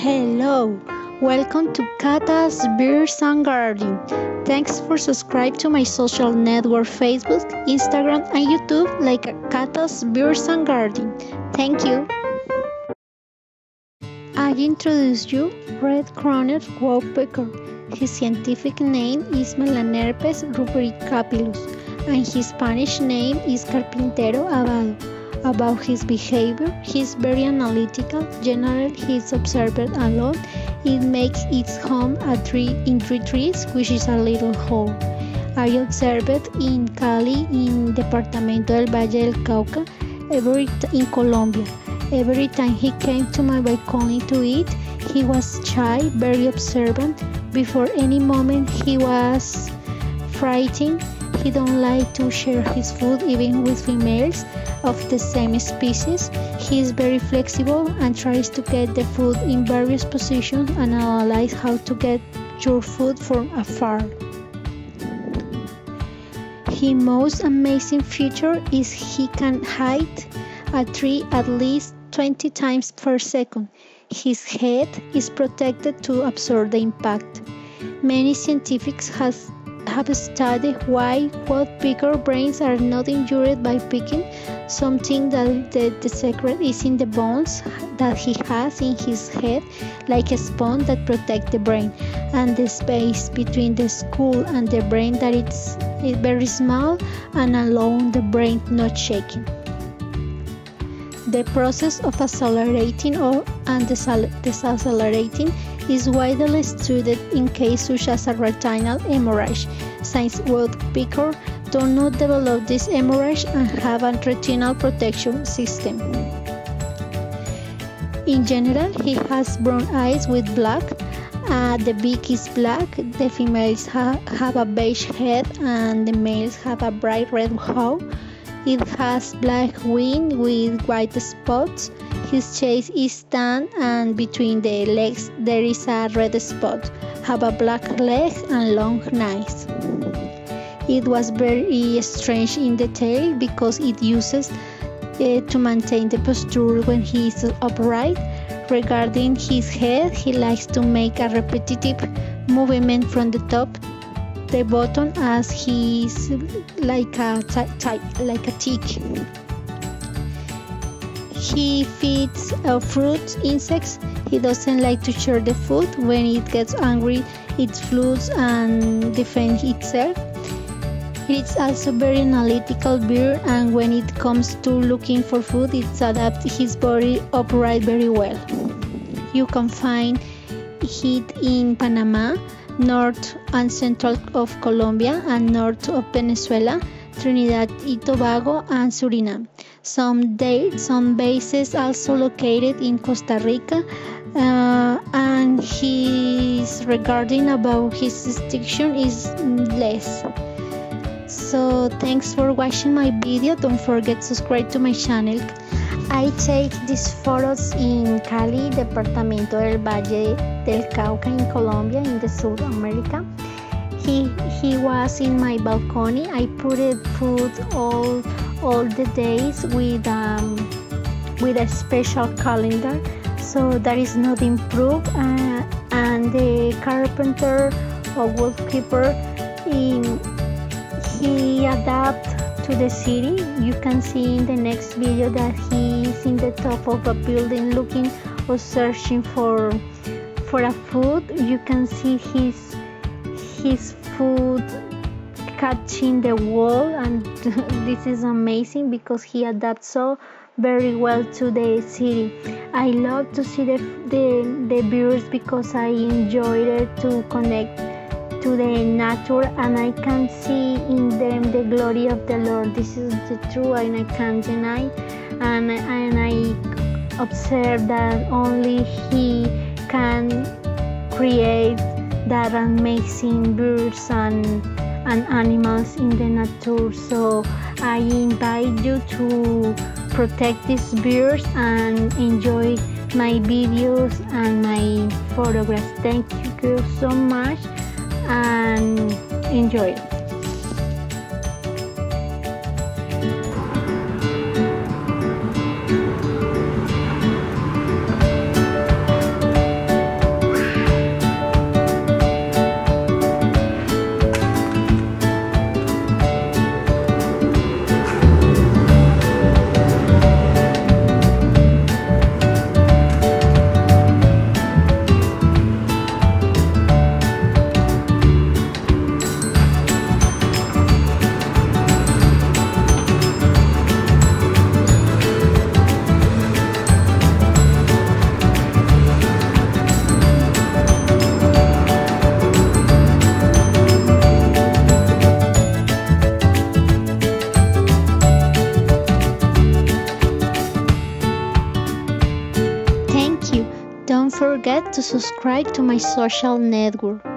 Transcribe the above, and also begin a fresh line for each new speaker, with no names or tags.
Hello, welcome to Cata's Birds and Garden. Thanks for subscribe to my social network Facebook, Instagram, and YouTube like Cata's Birds and Garden. Thank you. I introduce you red-crowned woodpecker. His scientific name is Melanerpes rubricapillus, and his Spanish name is Carpintero habado. About his behavior, he is very analytical. Generally, he is observed alone. It makes its home a tree in three trees, which is a little hole. I observed in Cali, in Departamento del Valle del Cauca, every in Colombia. Every time he came to my balcony to eat, he was shy, very observant. Before any moment, he was frightened. He don't like to share his food even with females of the same species. He is very flexible and tries to get the food in various positions and analyze how to get your food from afar. His most amazing feature is he can hide a tree at least 20 times per second. His head is protected to absorb the impact. Many scientists has, have studied why woodpecker brains are not injured by picking. Some think that the, the secret is in the bones that he has in his head, like a sponge that protect the brain, and the space between the skull and the brain that it's, it's very small and allow the brain not shaking. The process of accelerating or and decelerating is widely studied in cases such as a retinal hemorrhage, since woodpecker do not develop this hemorrhage and have a retinal protection system. In general, he has brown eyes with black. Uh, the beak is black. The females ha have a beige head and the males have a bright red haw. It has black wing with white spots. His chest is tan and between the legs there is a red spot. Have a black leg and long nails. It was very strange in the tail because it uses uh, to maintain the posture when he is upright. Regarding his head, he likes to make a repetitive movement from the top the bottom as he's like a like a tick. He feeds uh, fruits, insects. He doesn't like to share the food. When it gets angry, it flees and defends itself. It's also very analytical bird, and when it comes to looking for food, it adapts his body upright very well. You can find it in Panama, north and central of Colombia, and north of Venezuela, Trinidad and Tobago, and Suriname. Some, some bases also located in Costa Rica, uh, and his regarding about his extinction is less. So thanks for watching my video. Don't forget to subscribe to my channel. I take these photos in Cali, Departamento del Valle del Cauca in Colombia, in the South America. He he was in my balcony. I put it food all all the days with um, with a special calendar, so that is not improved. Uh, and the carpenter or woodkeeper in he adapt to the city you can see in the next video that he is in the top of a building looking or searching for for a food you can see his his food catching the wall and this is amazing because he adapts so very well to the city i love to see the the, the birds because i enjoy it to connect to the nature and I can see in them the glory of the Lord. This is the truth and I can't deny. And, and I observe that only He can create that amazing birds and, and animals in the nature. So I invite you to protect these birds and enjoy my videos and my photographs. Thank you so much and enjoy forget to subscribe to my social network.